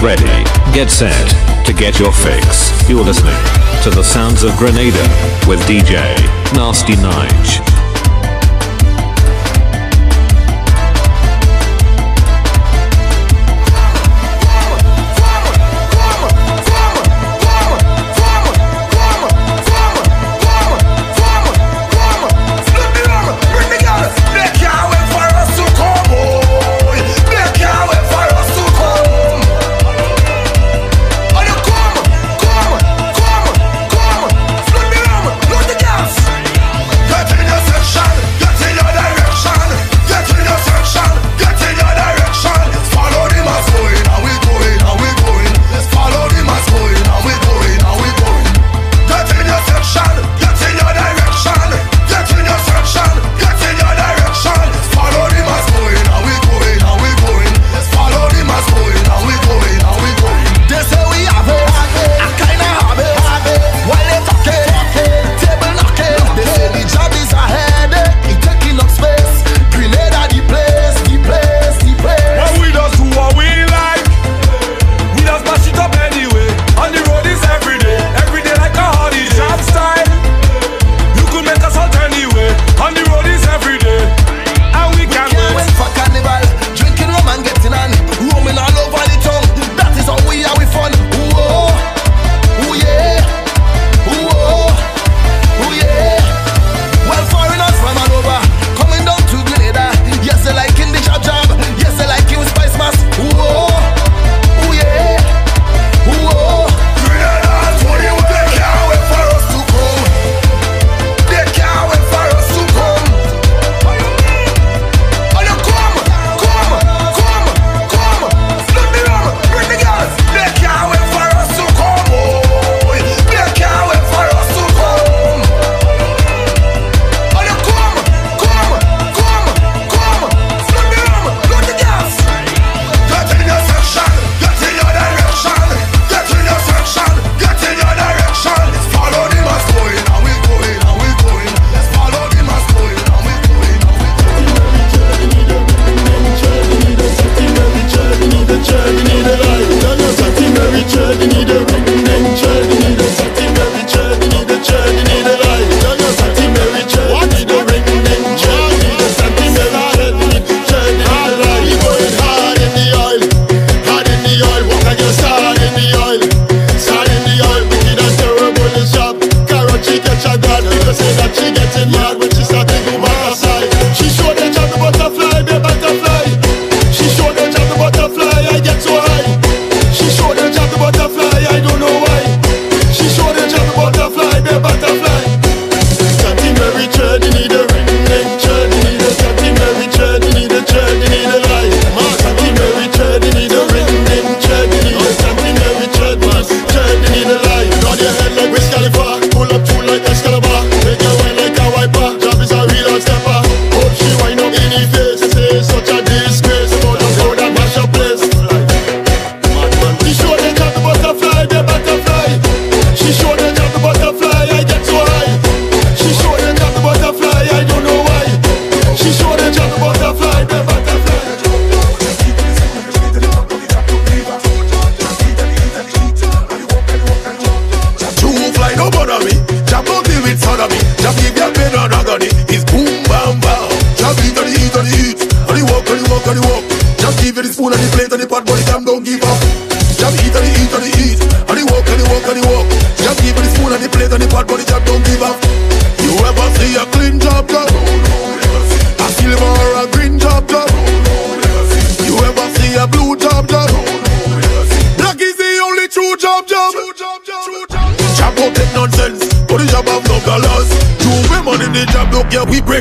Ready, get set to get your fix. You're listening to the sounds of Grenada with DJ Nasty Nige.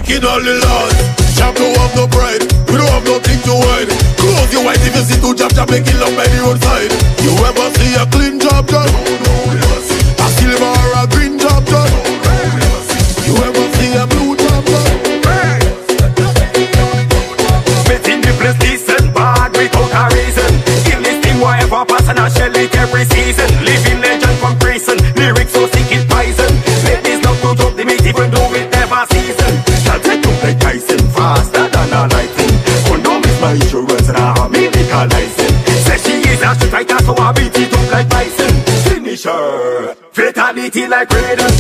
My insurance and I have no pride, we don't have nothing to hide. Close your eyes if you see two Say she is a Fatality like Raiden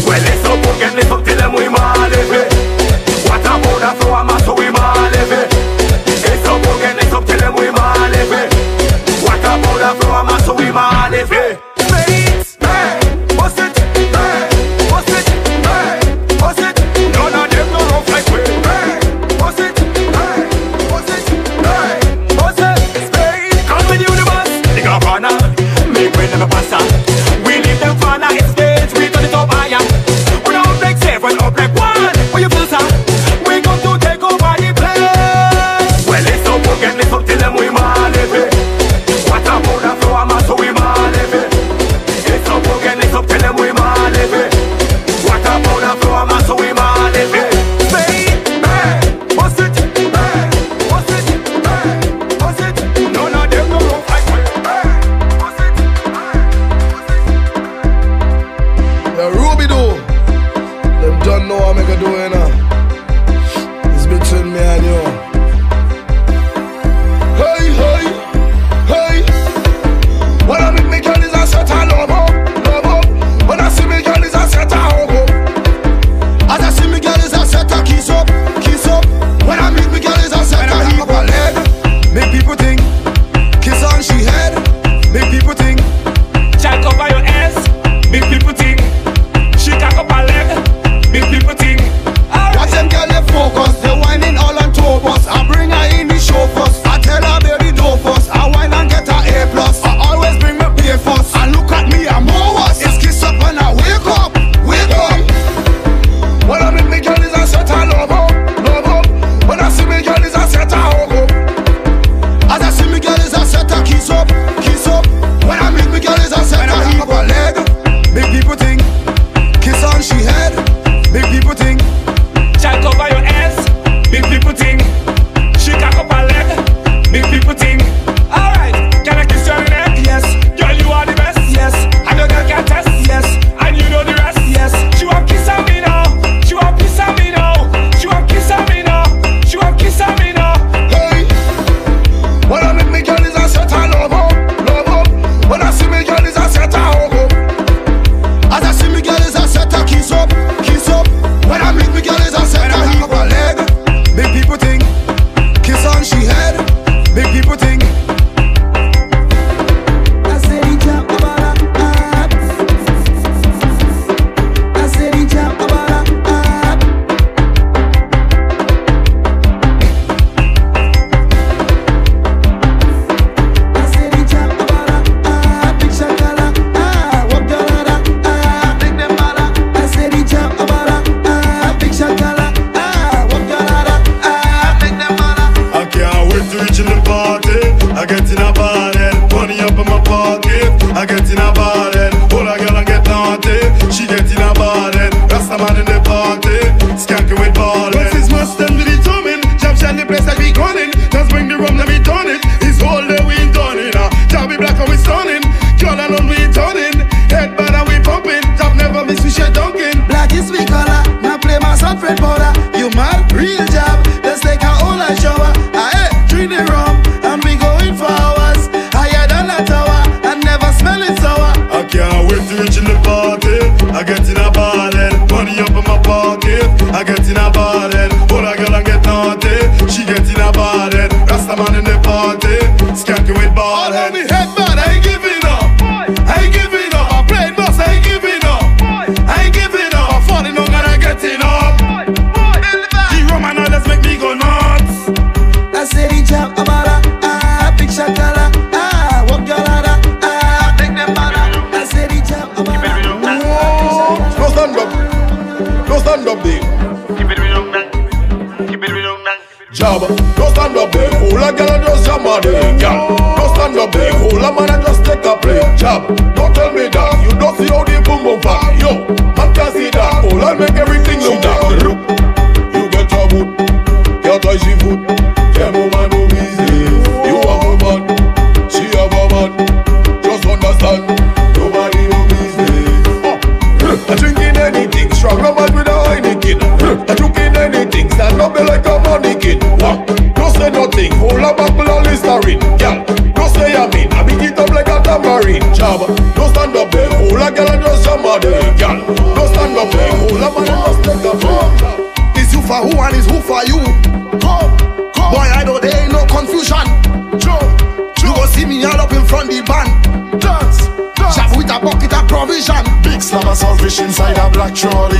Charlie.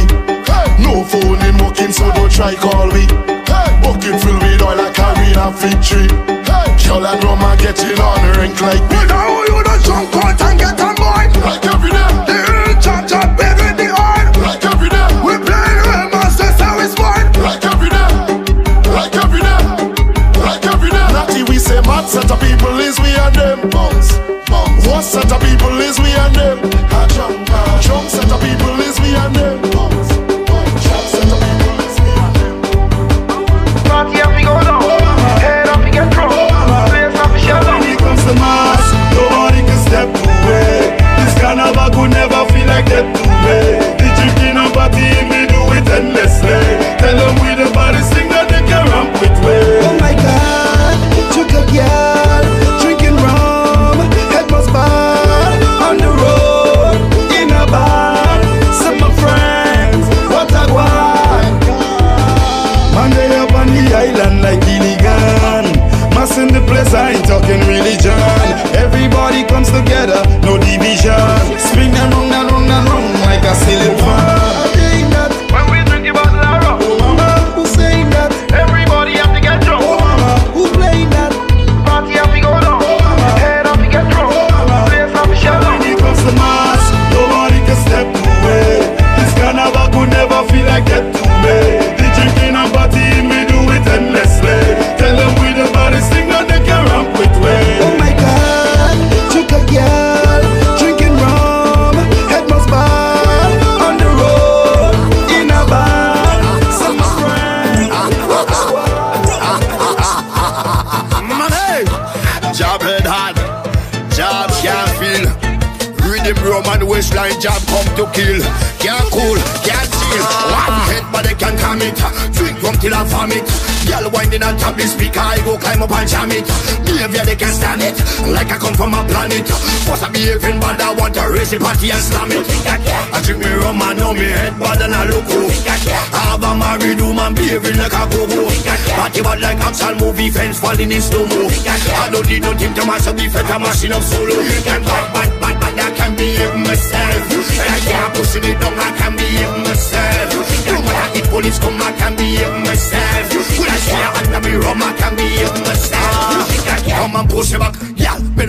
she party and slam it. I drink me rum and now me head bad and I look cool. I have a married woman behaving like a go-go. Party bad like action movie, fans falling in slow-mo. I don't need no team to mash up the feta machine up solo. Bad, bad, bad, bad, I can behave myself. And I can't push it down, I can behave myself. And when I police come, I can behave myself. When I swear under me rum, I can behave myself. Come and push it back.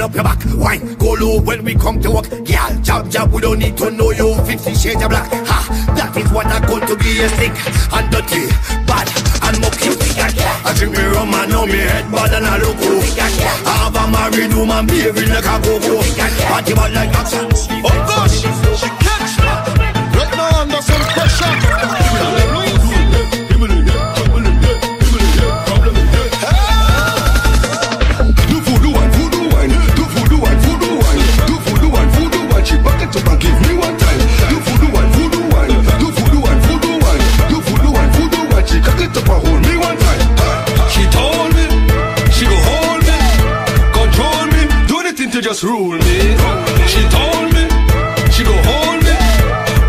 Up your back, wine, go low when we come to work. Girl, jab jab, we don't need to know you. 50 shades of black, ha, that is what I'm going to be. A sick and dirty, bad and mucky. cute. I drink me rum and know me head bad and I look cool. I have a married woman behaving like a go-go. Party bad like a Oh gosh. just rule me. She told me, she go hold me,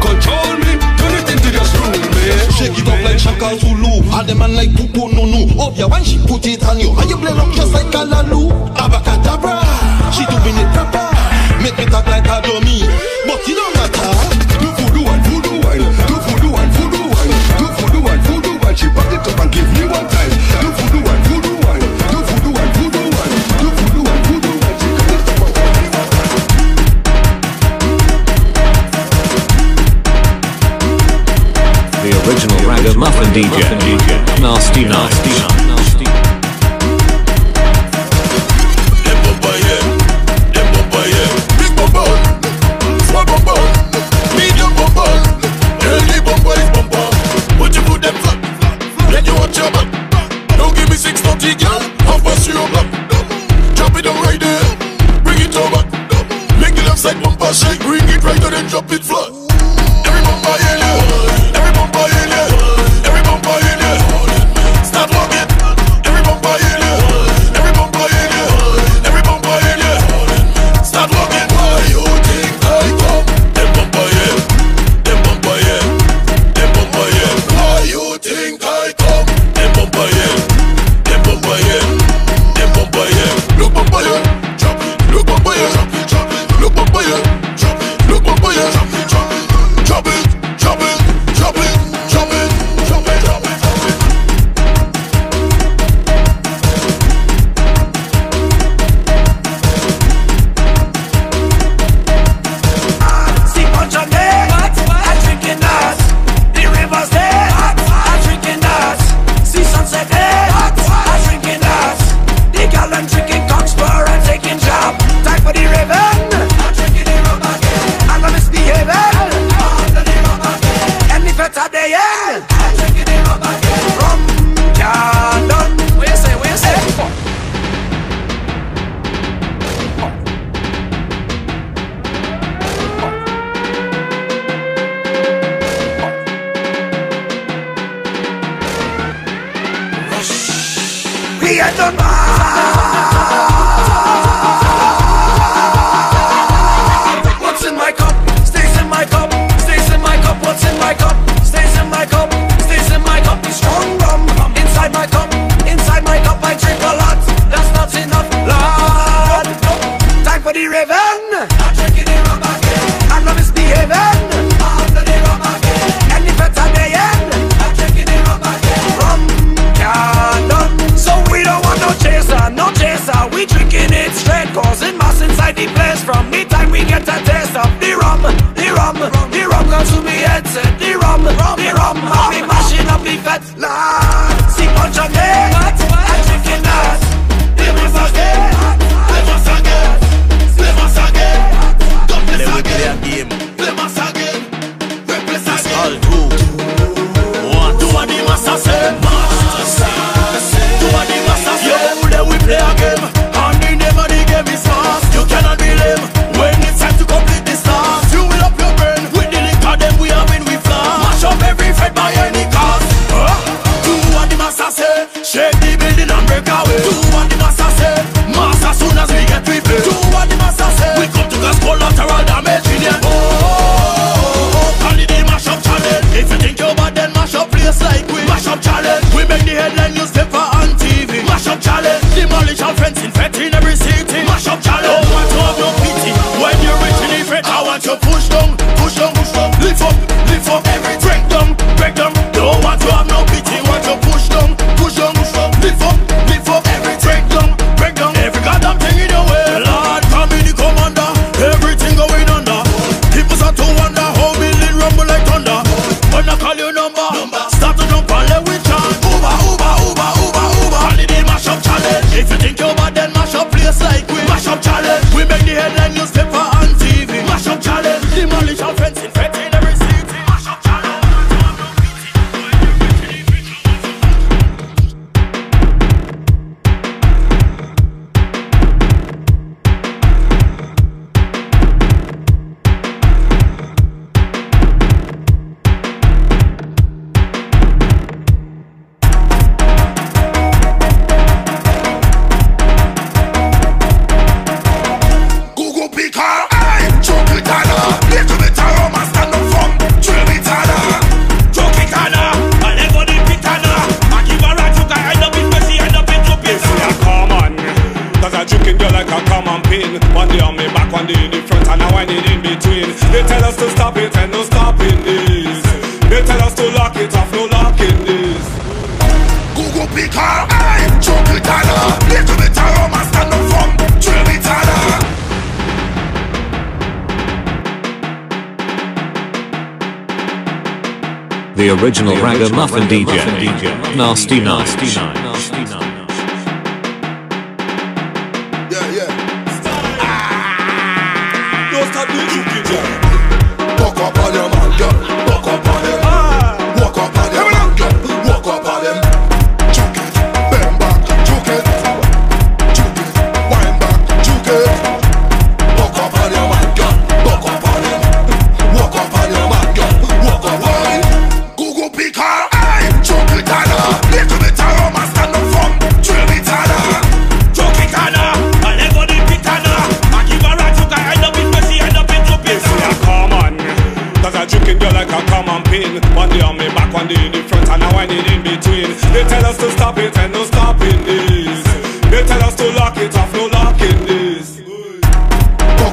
control me, do anything to just rule me. Shake it up like Shaka Zulu, all the man like Pupu Nunu. Oh yeah, when she put it on you, and you play up just like Kalalu. Abacadabra, she doing it proper, make me talk like a dummy, but it don't matter. Muffin DJ. Nasty Nasty. nasty. DJ, Nasty Nasty Nasty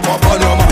up on your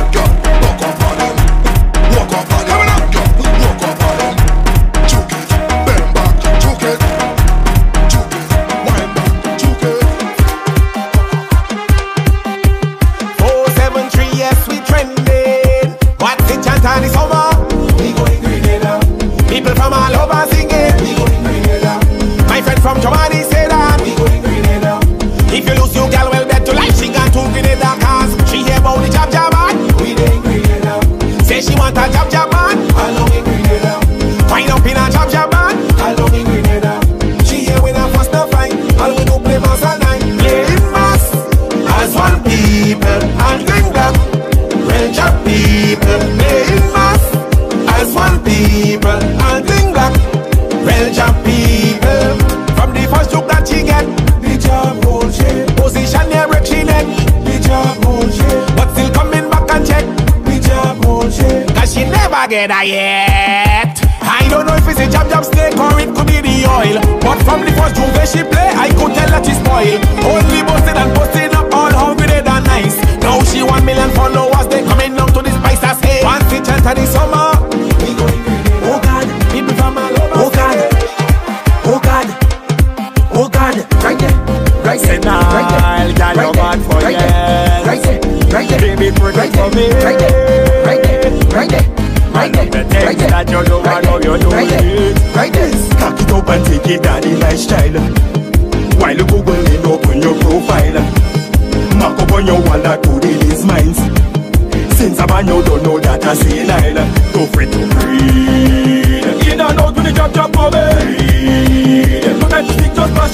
I am.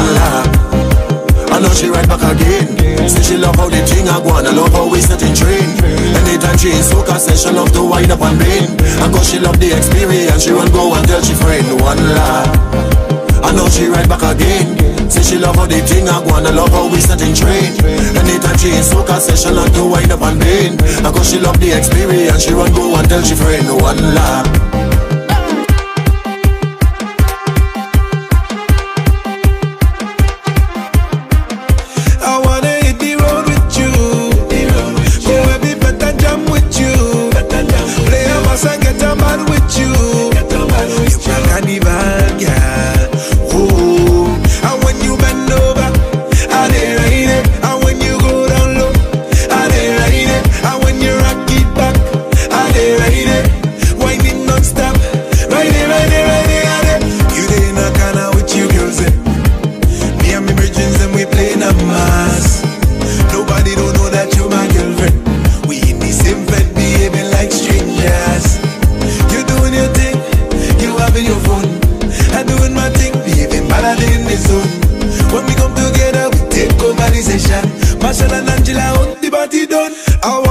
One laugh. I know she ride back again. Say she love how the thing I go on, I love how we set in train. Anytime she in soca session, love to wind up and bend. And cause she love the experience, she want go and tell she friend one laugh. I know she ride back again. Say she love how the thing I go and I love how we set in train. Anytime she in soca session, love to wind up and bend. And cause she love the experience, she want go and tell she friend one laugh. I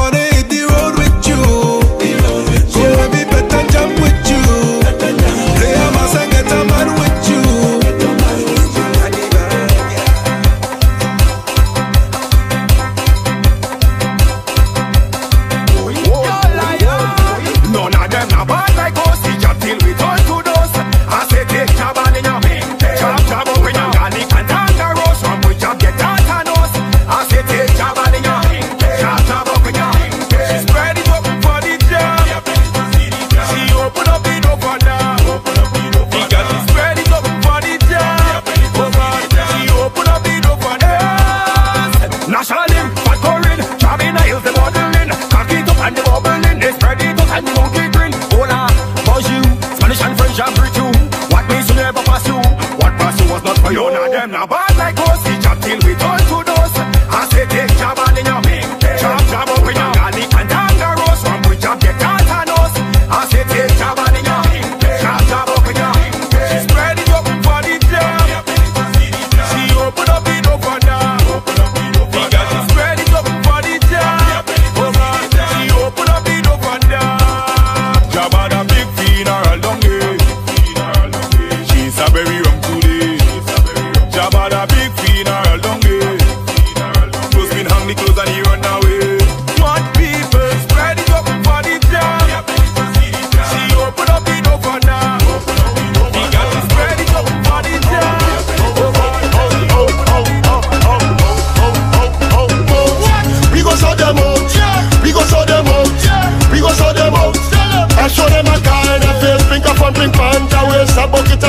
a bucket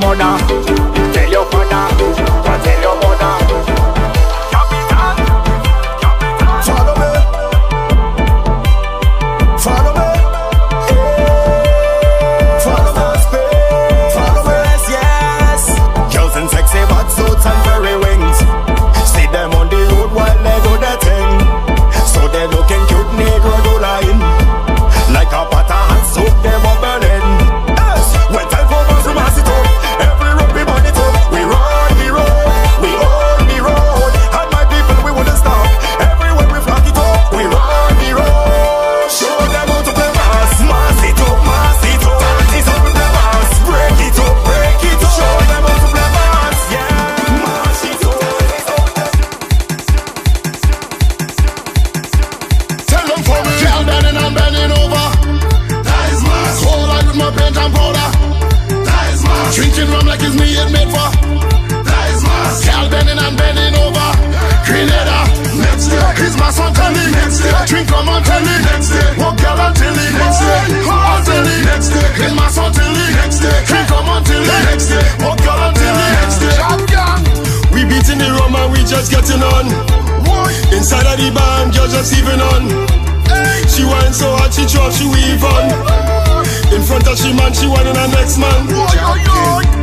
your mother Drinking rum like it's me and made for that is Lies Girl bending and bending over. Grenada Next day. He's my son Telly Next day. Drink rum on Telly Next day. Walk girl on Telly Next day. Hot Telly Next day. He's my son Telly Next day. Drink rum on Telly Next day. Walk girl on Telly Next day. Champion We beating the rum and we just getting on. Inside of the band, girl just even on. She went so hard, she drops. she weave on. In front of she man, she one in her next man.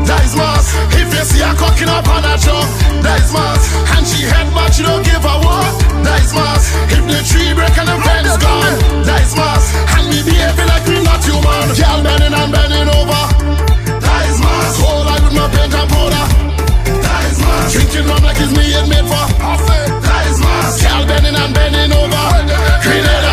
That is mass. If you see her cocking up on her jaw, that is mass. And she head man, she don't give a what. That is mass. If the tree break and the fence gone, that is mass. And me behaving like we not human. Girl bending and bending over. That is mass. Whole life with my paint and powder. That is mass. Drinking rum like it's me and made for. That is mass. Girl bending and bending over. Grenada.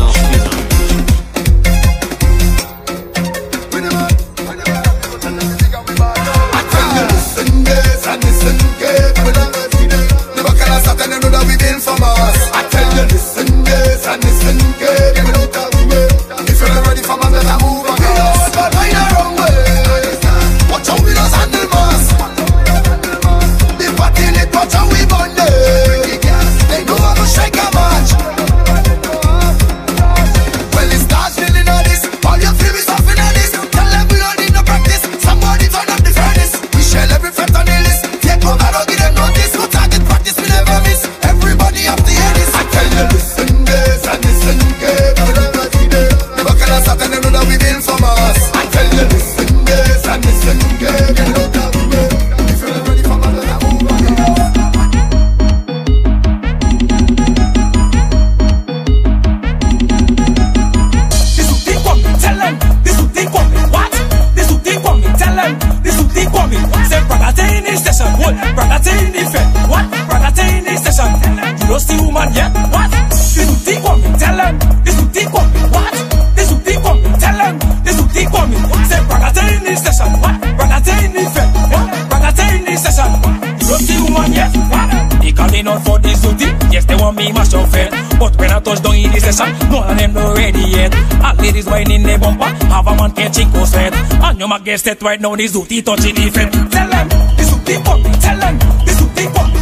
you might guest set right now. This duty touching the Tell them, this is what? Tell them, this is what?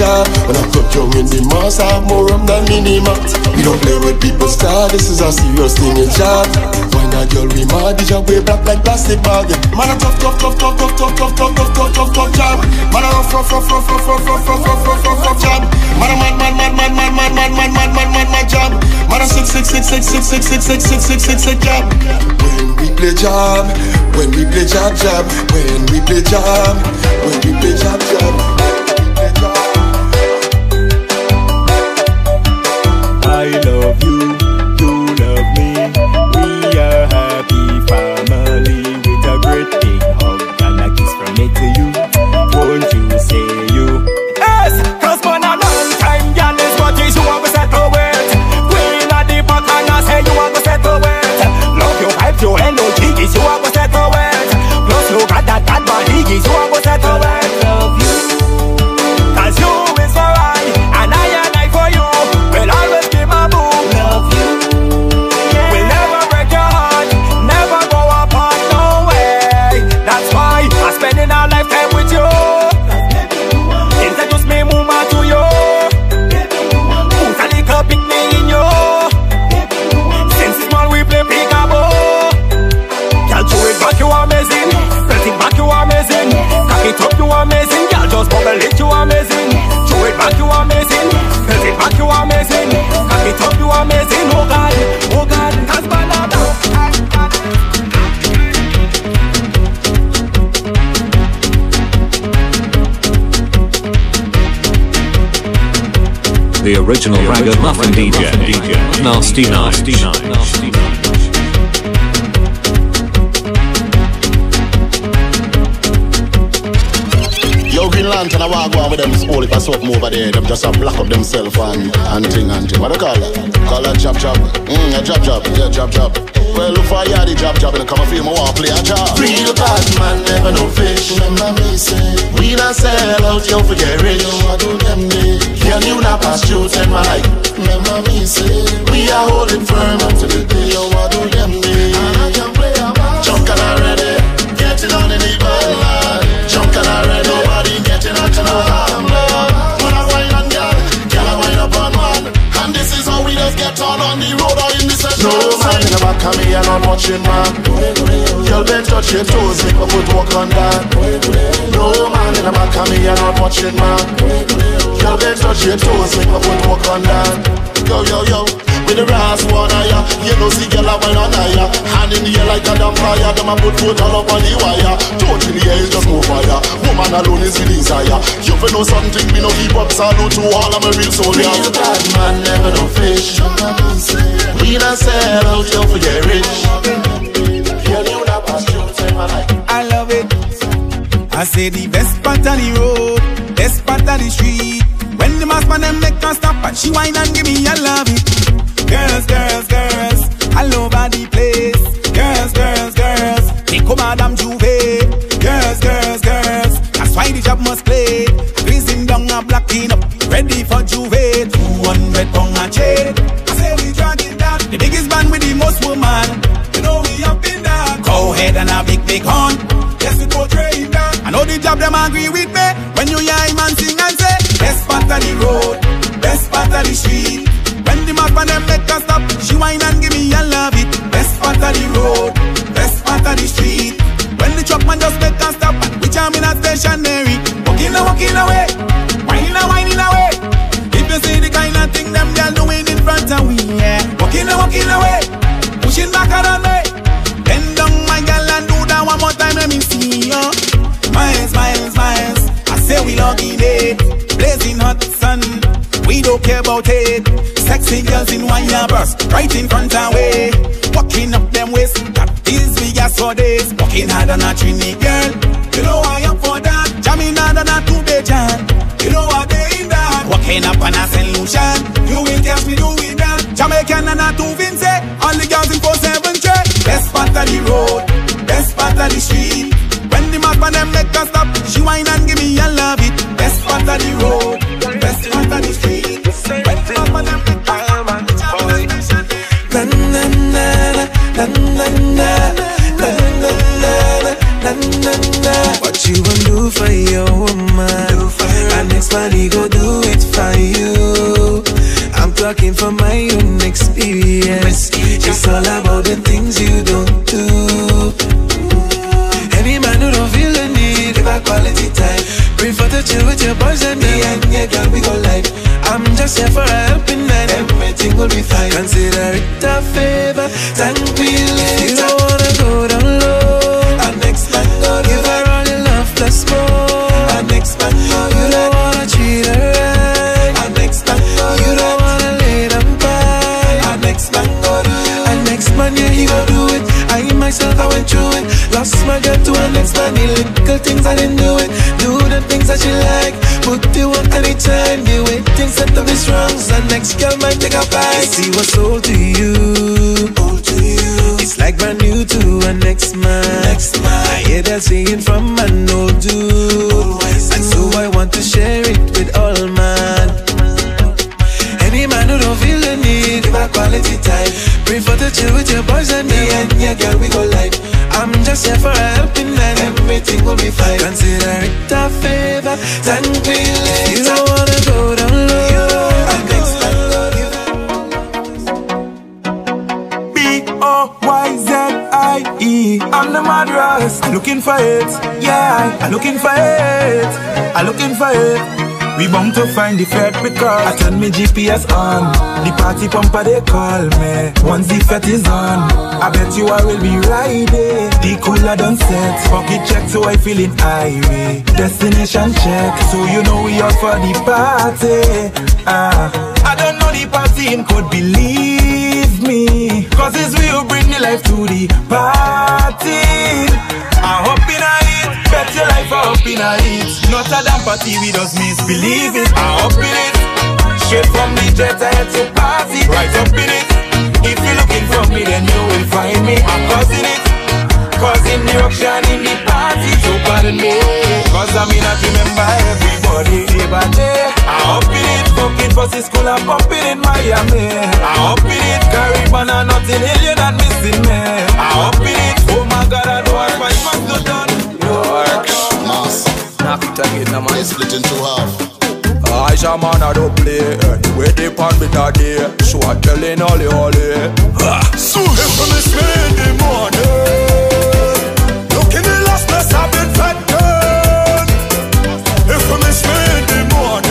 picture When I cut your in the mass, I have more rum than minimax We don't play with people's star, this is a serious thing in charge Find a girl we mad, this your way back like plastic bag Man a tough, tough, tough, tough, tough, tough, tough, tough, tough, tough, tough, tough jam Man a rough, rough, rough, rough, rough, rough, rough, rough, rough, rough, rough, rough jam Man a mad, mad, mad, mad, mad, mad, mad, mad, mad, mad, mad, mad jam Man a six, six, six, six, six, six, six, six, six, six, six, six jam When we play jam, when we play jam, jam When we play jam, when we play jam, jam original Rago Muffin DJ, Nasty Nasty Nasty Yo, I wanna go on with them school if I soap over there. Them just a black up themselves and, and thing and thing. What do you call that? Call that chop chop. Mmm, a chop chop. Yeah, chop chop. Well, look for a yardie chop chop and come and feel my war play a job. Real bad man, never no fish. Remember me say, we not sell out, yo, forget rich. You know what do them day. Can you not pass through my life? Remember me say, we are holding firm until the day Not watching man. Girl been touching toes, make a foot walk on that. No man in the back of me. come here not watching man. Girl been touching toes, make a foot walk on that. Yo yo yo. With the brass one eye, you know see girl a wine on higher. Hand in the air like a damn fire, them a put foot all up on the wire. Touch in the air is just more fire, woman alone is the desire. You fi know something, me no keep up. Salute to all of my real soldiers. Real bad man never no fish. We not sell out, you forget rich. Girl you not pass through, tell my I love it. I say the best part of the road, best part of the street. When the mass man them make her stop and she whine and give me, I love it. Girls, girls, girls, all over the place. Girls, girls, girls, they come Madame J'ouvert. Girls, girls, girls, that's why the job must play. Greasing down a blocking up, ready for J'ouvert. 200 pound a chain. I say we dragging down the biggest band with the most woman. You know we up in that. Go ahead and a big, big horn. Yes, we portray that. I know the job them agree with me. Part of the road, best part of the street. When the map and them make us stop, she whine and give me, I love it. Best part of the road, best part of the street. When the truck man just make us stop, we jam in a stationary. Walking and walking away, bus, right in front of way. Walking up them ways, that is we gas for days. Walking hard on a trini girl, you know I am for that. Jamming hard on a two day jam, you know I day in that. Walking up on a solution, you will catch me doing that. Jamaican and a two Vince, all the girls in 4-7 tray. Best part of the road, best part of the street. When the map and them make us stop, she whine and for your woman? My next money go do it for you. I'm talking from my own experience. It's all about the things you don't do. Any man who don't feel the need, give a quality time. Prefer to chill with your boys and me and yeah, girl, we go live. I'm just here for a helping hand. Everything will be fine. Consider it a favor. Thank me later. Things I didn't do it. Do the things that she like. Put the work anytime. The way things set up is wrong. So next girl might take a bite. See what's sold to you. Old to you. It's like brand new to a next man. Next man. I hear that singing from an old dude. And so I want to share it with all man. Any man who don't feel the need, give a quality time. Prefer to chill with your boys and me and yeah, girl, we go live. I'm just here for a hand. Everything will be fine. Consider it a favor. Thank me later. You don't wanna go down low. Our next man go give B O Y Z I E. I'm the madras. I'm looking for it. Yeah, I'm looking for it. I'm looking for it. We bound to find the fed because I turn me GPS on. The party pumper they call me. Once the fet is on, I bet you I will be there. The cooler done set. Pocket check so I feeling irate. Destination check so you know we out for the party. Ah, I don't know the party him could believe me. Cause it's real bring the life to the party. I hope in Bet your life up in a heat. Not a damn party, we just misbelieve it. I up in it. Straight from the jet, I had to party. Right up in it. If you're looking for me, then you will find me. I'm causing it. Causing the ruction in the party. So pardon me. Cause I mean, I remember everybody day by day. I up in it. Fucking pussy school, I'm pumping in Miami. I up in it. Caribbean and nothing you're not missing me. I up in it. Oh my god, I know I fight must go done. York. Mass. Knock it again, man. I split into half. I shall man I don't play Anyway they pan me that day So I telling all the all the Sush. If I'm spend the money, look in the last place I've been fed. If I'm spend the money,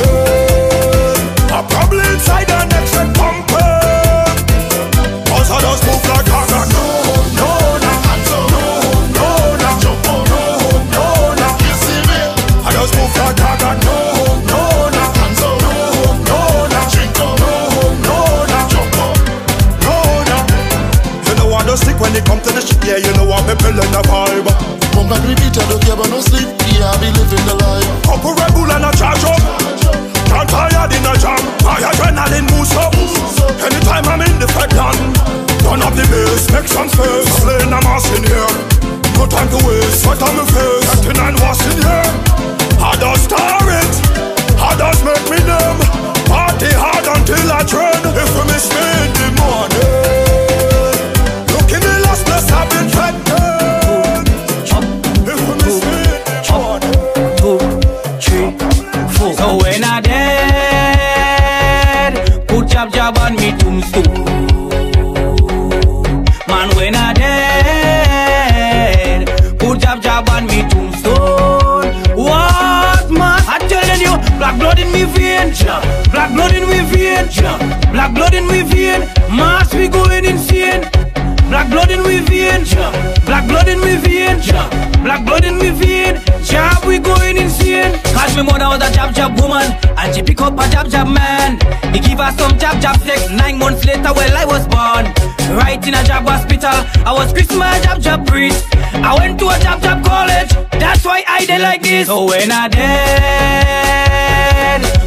hospital, I was Christmas job job priest. I went to a job job college. That's why I did like this. So when I dead,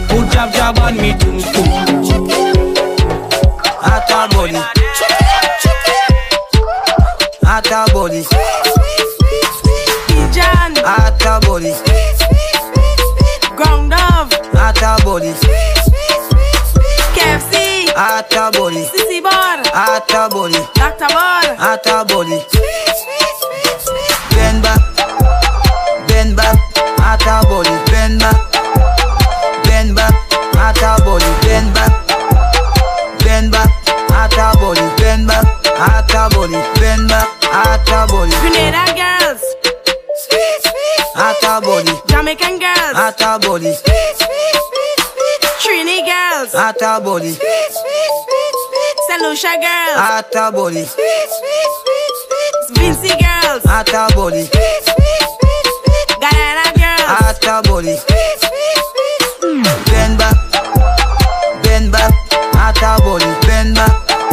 put jab jab on me tombstone. Ata body, ata body, Jan, ata body, Ground Dove, ata body, ata body, Sissy Bar, ata body, Dr. Bar, ata body. Bend back, bend back, ata body, bend back, bend back, ata body, bend back, bend back, ata body, bend back, ata body, bend back, ata body, Grenada girls, ata body, Jamaican girls, ata body, Trini girls. Hot body. Sweet, sweet, sweet, sweet. Salusha girls. Hot body. Sweet, sweet, sweet, sweet. Vincy girls. Hot body. Sweet, sweet, sweet, sweet. Garana girls. Hot body. Sweet, sweet, sweet, sweet. Bend back. Bend back. Hot body. Bend back.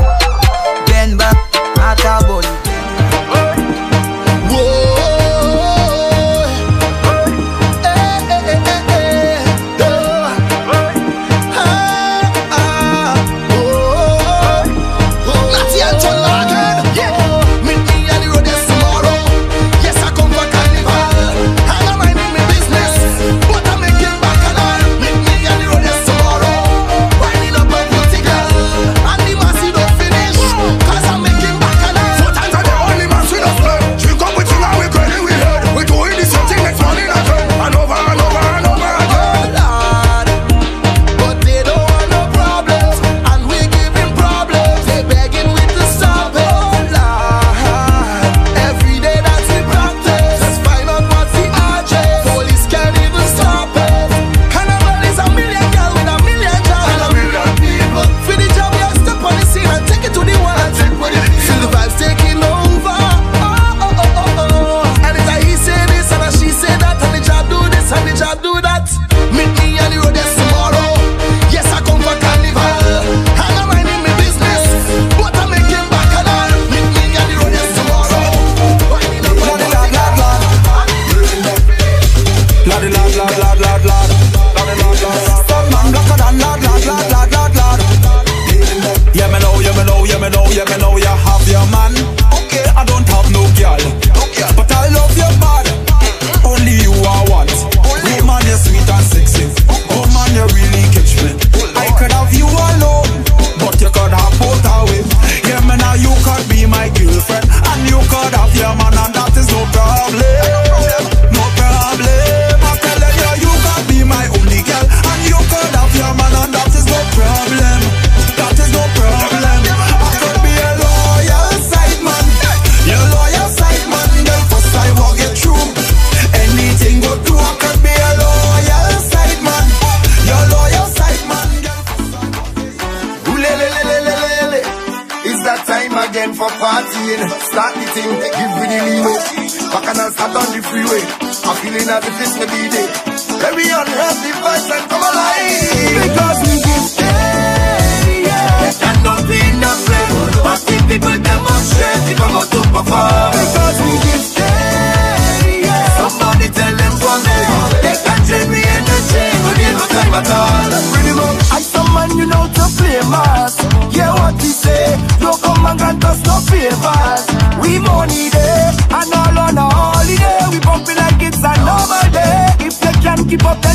They can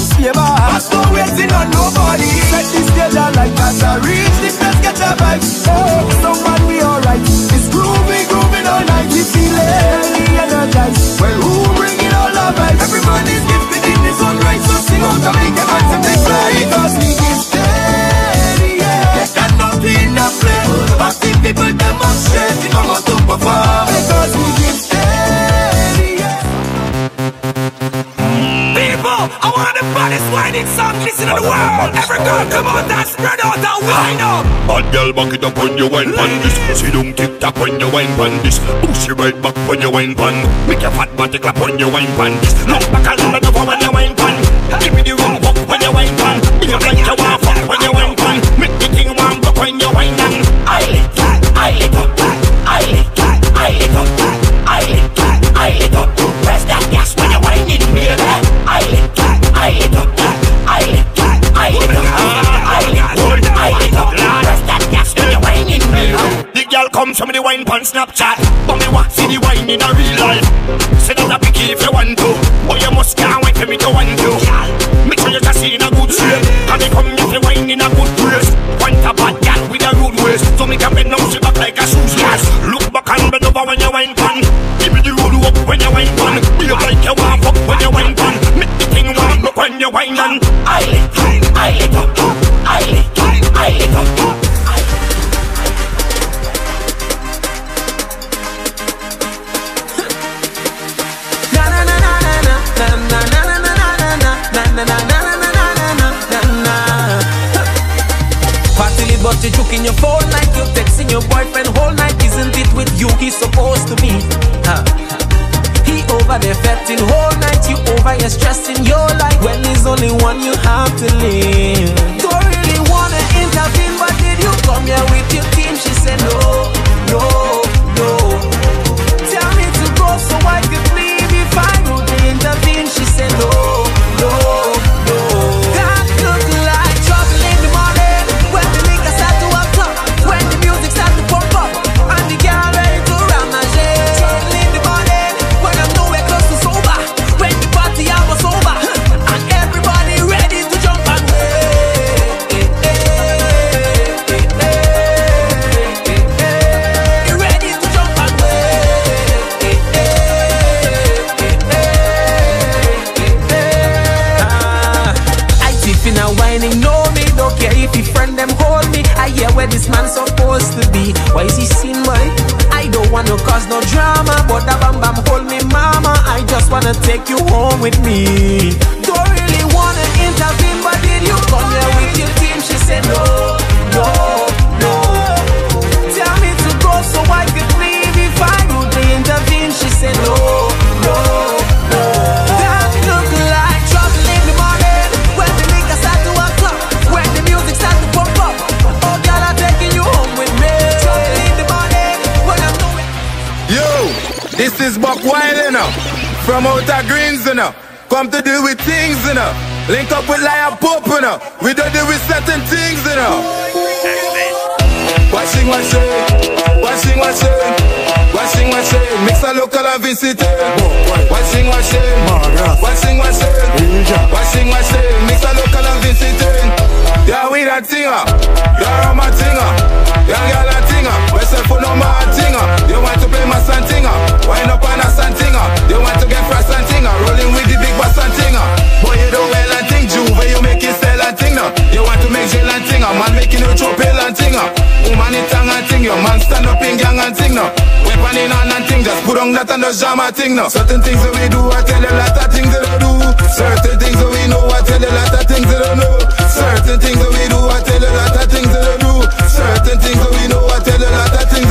whining song listen to the world. Every girl come out and spread out and wind up. Bad girl, back it up when you wine pan this. See don't tick tock when you wine pan this. Push your right back when you wine pan. Make your fat body clap when you wine pan this. Look back a little over when you wine pan. Give me the room walk when you wine pan. Be a like you show me the wine pan Snapchat. But me want see the wine in a real life. Say that a picky if you want to. But you must can't wait for me to want to. Make sure you just see in a good shape And me come if you wine in a good place. Want a bad girl with a rude waist. So me can bend down she back like a shoes glass Look back and bend over when you wine pan. Give me the road up when you wine pan. Be up like you want fuck when you wine pan. Make the thing warm up when you wine pan I lick, I lick up, I lick, I lick up Juking your phone like you're texting your boyfriend whole night Isn't it with you he's supposed to be? Huh. He over there fetting whole night You over here stressing your life When there's only one you have to live Don't really wanna intervene But did you come here with your team? She said no, no, no Tell me to go so I could leave If I would intervene She said no, I cause no drama But that bam bam hold me mama. I just wanna take you home with me. Don't really wanna intervene But did you come here with your team? She said no, no, no. Tell me to go so I could leave If I would intervene. She said no, no, no is Buck Wild, know. From outer greens, know. Come to deal with things, know. Link up with Lion Pope, know. We don't deal with certain things, know. Washing, washing, washing, washing, washing, washing. Mix a local and visit. Washing, washing, washing, washing, washing, washing. Mix a local and visit. Yeah, we that thinger. Yeah, You want to get fast santinger? Rolling with the big bass santinger. Boy, you don't well and think Juve, you make it sell and thing. You want to make jail and thinger. Man making you throw pill and thinger. Woman it tongue and thing. Your man stand up in gang and thing. Weapon in hand and thing. Just put on that and the jam and thing. Certain things that we do, I tell you lot of things that I do. Certain things that we know, I tell you lot of things that I know. Certain things that we do, I tell you lot of things that I do. Certain things that we know, I tell you lot of things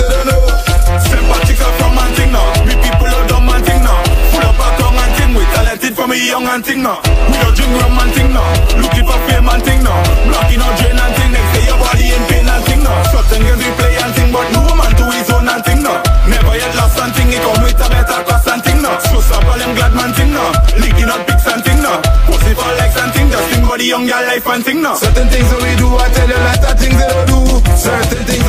we young and thing now. We don't drink rum and thing now. Looking for fame and thing now. Blocking out drain and thing. Next day your body in pain and thing now. Certain games we play and thing, but no man to his own and thing now. Never yet lost and thing. It come with a better cost and thing now. So stop all them glad man thing now. Leaking out pics and thing now. Pussy for legs and thing. Just think about the young girl life and thing now. Certain things that we do, I tell you lot of things they don't do. Certain things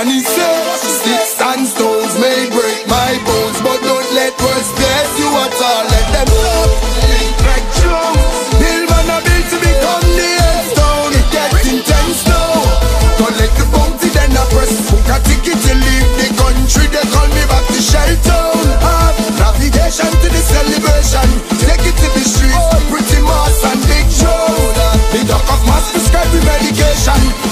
Granny says sticks and stones may break my bones, but don't let words bless you at all. Let them love like man a to become the headstone. It gets intense now. Don't the bounty then a press. A ticket to leave the country. They call me back to. Have navigation to the celebration. Take it to the streets. Pretty and Big. The medication.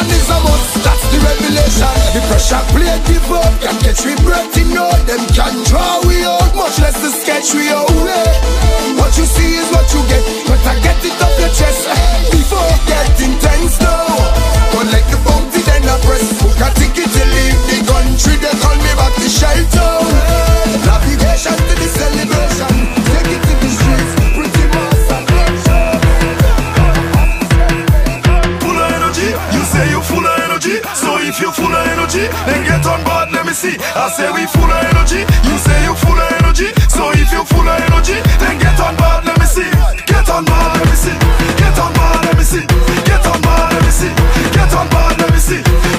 A must. That's the revelation. The pressure plate give up. Can catch me breath in no. Them can draw we out. Much less the sketch we out. Eh. What you see is what you get. Better get it off your chest eh. before it get intense now. Collect the bounty then I press. Book a ticket to leave the country. They call me back to Shelltown. Eh. Navigation energy. Then get on board, let me see. I say we full of energy. You say you full of energy. So if you full of energy, then get on board, let me see. Get on board, let me see. Get on board, let me see. Get on board, let me see. Get on board, let me see.